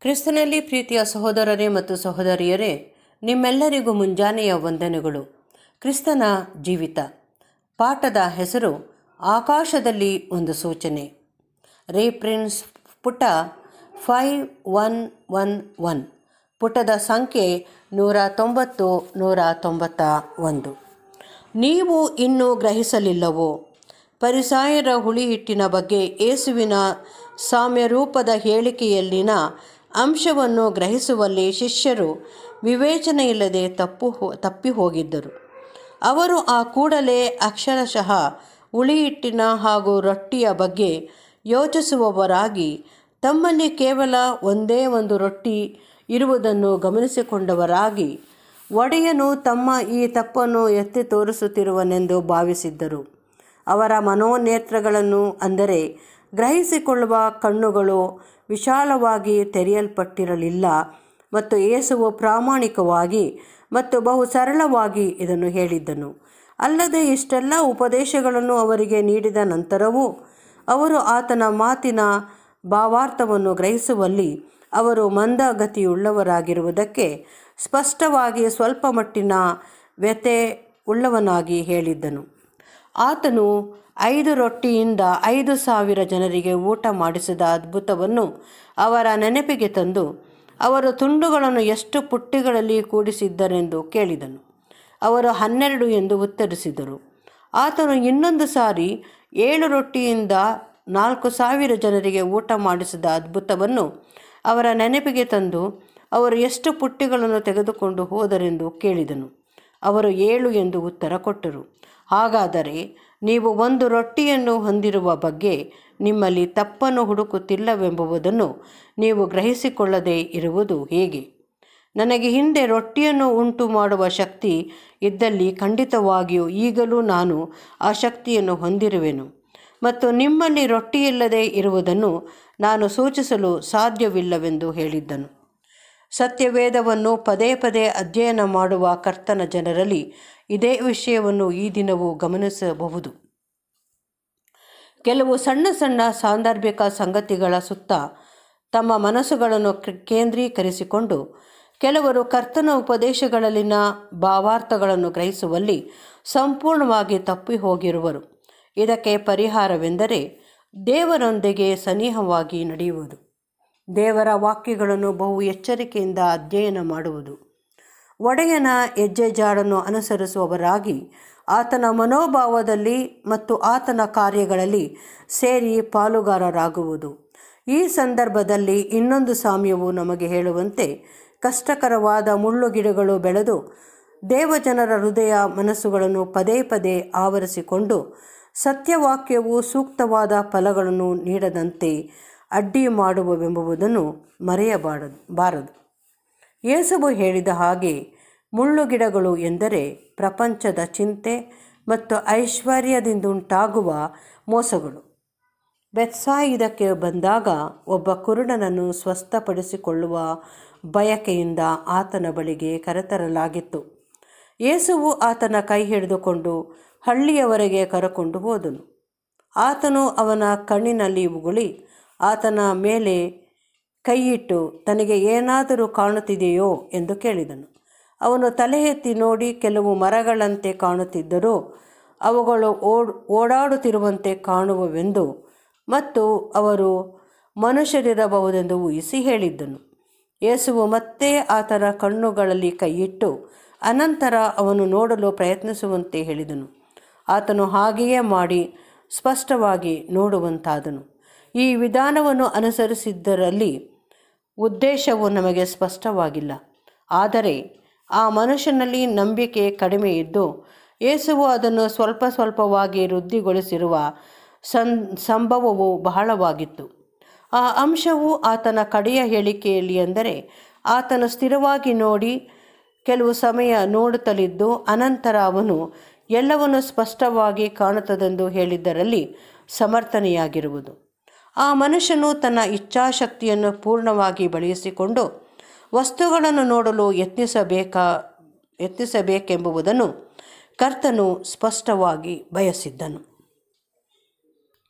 ಕ್ರಿಸ್ತನಲ್ಲಿ ಪ್ರೀತಿಯ ಸಹೋದರರೇ ಮತ್ತು ಸಹೋದರಿಯರೇ, ನಿಮ್ಮೆಲ್ಲರಿಗೂ ಮುಂಜಾನೆಯ ವಂದನೆಗಳು. ಕ್ರಿಸ್ತನ ಜೀವಿತ. ಪಾಠದ ಹೆಸರು ಆಕಾಶದಲ್ಲಿ ಒಂದು ಸೂಚನೆ. ರೀಪ್ರಿನ್ಸ್ ಪುಟ ಫೈವ್ ಒನ್ ಒನ್ ಒನ್. ಪುಟದ ಸಂಖ್ಯೆ ನೂರ ತೊಂಬತ್ತು ನೂರ ತೊಂಬತ್ತ ಒಂದು ನೀವು ಇನ್ನೂ ಗ್ರಹಿಸಲಿಲ್ಲವೋ? ಪರಿಸಾಯರ ಹುಳಿ ಹಿಟ್ಟಿನ ಬಗ್ಗೆ ಸಾಮ್ಯ ಸಾಮ್ಯರೂಪದ ಹೇಳಿಕೆಯಲ್ಲಿನ ಅಂಶವನ್ನು ಗ್ರಹಿಸುವಲ್ಲಿ ಶಿಷ್ಯರು ವಿವೇಚನೆಯಿಲ್ಲದೆ ತಪ್ಪು ತಪ್ಪಿ ಹೋಗಿದ್ದರು. ಅವರು ಆ ಕೂಡಲೇ ಅಕ್ಷರಶಃ ಹುಳಿ ಹಾಗೂ ರೊಟ್ಟಿಯ ಬಗ್ಗೆ ಯೋಚಿಸುವವರಾಗಿ ತಮ್ಮಲ್ಲಿ ಕೇವಲ ಒಂದೇ ಒಂದು ರೊಟ್ಟಿ ಇರುವುದನ್ನು ಗಮನಿಸಿಕೊಂಡವರಾಗಿ ಒಡೆಯನು ತಮ್ಮ ಈ ತಪ್ಪನ್ನು ಎತ್ತಿ ತೋರಿಸುತ್ತಿರುವನೆಂದು ಭಾವಿಸಿದ್ದರು. ಅವರ ಮನೋನೇತ್ರಗಳನ್ನು ಅಂದರೆ ಗ್ರಹಿಸಿಕೊಳ್ಳುವ ಕಣ್ಣುಗಳು ವಿಶಾಲವಾಗಿ ತೆರೆಯಲ್ಪಟ್ಟಿರಲಿಲ್ಲ ಮತ್ತು ಏಸುವು ಪ್ರಾಮಾಣಿಕವಾಗಿ ಮತ್ತು ಬಹು ಸರಳವಾಗಿ ಇದನ್ನು ಹೇಳಿದ್ದನು. ಅಲ್ಲದೆ ಇಷ್ಟೆಲ್ಲ ಉಪದೇಶಗಳನ್ನು ಅವರಿಗೆ ನೀಡಿದ ನಂತರವೂ ಅವರು ಆತನ ಮಾತಿನ ಭಾವಾರ್ಥವನ್ನು ಗ್ರಹಿಸುವಲ್ಲಿ ಅವರು ಮಂದಗತಿಯುಳ್ಳವರಾಗಿರುವುದಕ್ಕೆ ಸ್ಪಷ್ಟವಾಗಿ ಸ್ವಲ್ಪ ಮಟ್ಟಿನ ವ್ಯತೆ ಉಳ್ಳವನಾಗಿ ಹೇಳಿದ್ದನು. ಆತನು ಐದು ರೊಟ್ಟಿಯಿಂದ ಐದು ಸಾವಿರ ಜನರಿಗೆ ಊಟ ಮಾಡಿಸಿದ ಅದ್ಭುತವನ್ನು ಅವರ ನೆನಪಿಗೆ ತಂದು ಅವರು ತುಂಡುಗಳನ್ನು ಎಷ್ಟು ಪುಟ್ಟಿಗಳಲ್ಲಿ ಕೂಡಿಸಿದ್ದರೆಂದು ಕೇಳಿದನು. ಅವರು ಹನ್ನೆರಡು ಎಂದು ಉತ್ತರಿಸಿದರು. ಆತನು ಇನ್ನೊಂದು ಸಾರಿ ಏಳು ರೊಟ್ಟಿಯಿಂದ ನಾಲ್ಕು ಸಾವಿರ ಜನರಿಗೆ ಊಟ ಮಾಡಿಸಿದ ಅದ್ಭುತವನ್ನು ಅವರ ನೆನಪಿಗೆ ತಂದು ಅವರು ಎಷ್ಟು ಪುಟ್ಟಿಗಳನ್ನು ತೆಗೆದುಕೊಂಡು ಹೋದರೆಂದು ಕೇಳಿದನು. ಅವರು ಏಳು ಎಂದು ಉತ್ತರ ಕೊಟ್ಟರು. ಹಾಗಾದರೆ ನೀವು ಒಂದು ರೊಟ್ಟಿಯನ್ನು ಹೊಂದಿರುವ ಬಗ್ಗೆ ನಿಮ್ಮಲ್ಲಿ ತಪ್ಪನ್ನು ಹುಡುಕುತ್ತಿಲ್ಲವೆಂಬುದನ್ನು ನೀವು ಗ್ರಹಿಸಿಕೊಳ್ಳದೆ ಇರುವುದು ಹೇಗೆ? ನನಗೆ ಹಿಂದೆ ರೊಟ್ಟಿಯನ್ನು ಉಂಟು ಮಾಡುವ ಶಕ್ತಿ ಇದ್ದಲ್ಲಿ ಖಂಡಿತವಾಗಿಯೂ ಈಗಲೂ ನಾನು ಆ ಶಕ್ತಿಯನ್ನು ಹೊಂದಿರುವೆನು. ಮತ್ತು ನಿಮ್ಮಲ್ಲಿ ರೊಟ್ಟಿಯಿಲ್ಲದೆ ಇರುವುದನ್ನು ನಾನು ಸೂಚಿಸಲು ಸಾಧ್ಯವಿಲ್ಲವೆಂದು ಹೇಳಿದ್ದನು. ಸತ್ಯವೇದವನ್ನು ಪದೇ ಪದೇ ಅಧ್ಯಯನ ಮಾಡುವ ಕರ್ತನ ಜನರಲ್ಲಿ ಇದೇ ವಿಷಯವನ್ನು ಈ ದಿನವೂ ಗಮನಿಸಬಹುದು. ಕೆಲವು ಸಣ್ಣ ಸಣ್ಣ ಸಾಂದರ್ಭಿಕ ಸಂಗತಿಗಳ ಸುತ್ತ ತಮ್ಮ ಮನಸ್ಸುಗಳನ್ನು ಕೇಂದ್ರೀಕರಿಸಿಕೊಂಡು ಕೆಲವರು ಕರ್ತನ ಉಪದೇಶಗಳಲ್ಲಿನ ಭಾವಾರ್ಥಗಳನ್ನು ಗ್ರಹಿಸುವಲ್ಲಿ ಸಂಪೂರ್ಣವಾಗಿ ತಪ್ಪಿ ಹೋಗಿರುವರು. ಇದಕ್ಕೆ ಪರಿಹಾರವೆಂದರೆ ದೇವರೊಂದಿಗೆ ಸನಿಹವಾಗಿ ನಡೆಯುವುದು. ದೇವರ ವಾಕ್ಯಗಳನ್ನು ಬಹು ಎಚ್ಚರಿಕೆಯಿಂದ ಅಧ್ಯಯನ ಮಾಡುವುದು. ಒಡೆಯನ ಹೆಜ್ಜೆಜಾಡನ್ನು ಅನುಸರಿಸುವವರಾಗಿ ಆತನ ಮನೋಭಾವದಲ್ಲಿ ಮತ್ತು ಆತನ ಕಾರ್ಯಗಳಲ್ಲಿ ಸೇರಿ ಪಾಲುಗಾರರಾಗುವುದು. ಈ ಸಂದರ್ಭದಲ್ಲಿ ಇನ್ನೊಂದು ಸಾಮ್ಯವು ನಮಗೆ ಹೇಳುವಂತೆ, ಕಷ್ಟಕರವಾದ ಮುಳ್ಳು ಗಿಡಗಳು ಬೆಳೆದು ದೇವಜನರ ಹೃದಯ ಮನಸ್ಸುಗಳನ್ನು ಪದೇ ಪದೇ ಆವರಿಸಿಕೊಂಡು ಸತ್ಯವಾಕ್ಯವು ಸೂಕ್ತವಾದ ಫಲಗಳನ್ನು ನೀಡದಂತೆ ಅಡ್ಡಿ ಮಾಡುವವೆಂಬುದನ್ನು ಮರೆಯಬಾರದು, ಬಾರದು. ಯೇಸುವು ಹೇಳಿದ ಹಾಗೆ ಮುಳ್ಳುಗಿಡಗಳು ಎಂದರೆ ಪ್ರಪಂಚದ ಚಿಂತೆ ಮತ್ತು ಐಶ್ವರ್ಯದಿಂದುಂಟಾಗುವ ಮೋಸಗಳು. ಬೆತ್ಸಾಯಿದಕ್ಕೆ ಬಂದಾಗ ಒಬ್ಬ ಕುರುಡನನ್ನು ಸ್ವಸ್ಥಪಡಿಸಿಕೊಳ್ಳುವ ಬಯಕೆಯಿಂದ ಆತನ ಬಳಿಗೆ ಕರೆತರಲಾಗಿತ್ತು. ಯೇಸುವು ಆತನ ಕೈ ಹಿಡಿದುಕೊಂಡು ಹಳ್ಳಿಯವರೆಗೆ ಕರಕೊಂಡು ಹೋದನು. ಆತನು ಅವನ ಕಣ್ಣಿನಲ್ಲಿ ಉಗುಳಿ ಆತನ ಮೇಲೆ ಕೈಯಿಟ್ಟು ತನಗೆ ಏನಾದರೂ ಕಾಣುತ್ತಿದೆಯೋ ಎಂದು ಕೇಳಿದನು. ಅವನು ತಲೆ ಎತ್ತಿ ನೋಡಿ ಕೆಲವು ಮರಗಳಂತೆ ಕಾಣುತ್ತಿದ್ದರೂ ಅವುಗಳು ಓಡ್, ಓಡಾಡುತ್ತಿರುವಂತೆ ಕಾಣುವವೆಂದು ಮತ್ತು ಅವರು ಮನುಷ್ಯರಿರಬಹುದೆಂದು ಊಹಿಸಿ ಹೇಳಿದ್ದನು. ಯೇಸುವು ಮತ್ತೆ ಆತನ ಕಣ್ಣುಗಳಲ್ಲಿ ಕೈಯಿಟ್ಟು ಅನಂತರ ಅವನು ನೋಡಲು ಪ್ರಯತ್ನಿಸುವಂತೆ ಹೇಳಿದನು. ಆತನು ಹಾಗೆಯೇ ಮಾಡಿ ಸ್ಪಷ್ಟವಾಗಿ ನೋಡುವಂತಾದನು. ಈ ವಿಧಾನವನ್ನು ಅನುಸರಿಸಿದ್ದರಲ್ಲಿ ಉದ್ದೇಶವು ನಮಗೆ ಸ್ಪಷ್ಟವಾಗಿಲ್ಲ. ಆದರೆ ಆ ಮನುಷ್ಯನಲ್ಲಿ ನಂಬಿಕೆ ಕಡಿಮೆ ಇದ್ದು, ಯೇಸುವು ಅದನ್ನು ಸ್ವಲ್ಪ ಸ್ವಲ್ಪವಾಗಿ ವೃದ್ಧಿಗೊಳಿಸಿರುವ ಸಂ, ಸಂಭವವು ಬಹಳವಾಗಿತ್ತು. ಆ ಅಂಶವು ಆತನ ಕಡೆಯ ಹೇಳಿಕೆಯಲ್ಲಿ ಅಂದರೆ ಆತನು ಸ್ಥಿರವಾಗಿ ನೋಡಿ ಕೆಲವು ಸಮಯ ನೋಡುತ್ತಲಿದ್ದು, ಅನಂತರ ಅವನು ಎಲ್ಲವನ್ನು ಸ್ಪಷ್ಟವಾಗಿ ಕಾಣುತ್ತದೆಂದು ಹೇಳಿದ್ದರಲ್ಲಿ ಸಮರ್ಥನೆಯಾಗಿರುವುದು. ಆ ಮನುಷ್ಯನು ತನ್ನ ಇಚ್ಛಾಶಕ್ತಿಯನ್ನು ಪೂರ್ಣವಾಗಿ ಬಳಸಿಕೊಂಡು ವಸ್ತುಗಳನ್ನು ನೋಡಲು ಯತ್ನಿಸಬೇಕಾ ಯತ್ನಿಸಬೇಕೆಂಬುವುದನ್ನು ಕರ್ತನು ಸ್ಪಷ್ಟವಾಗಿ ಬಯಸಿದ್ದನು.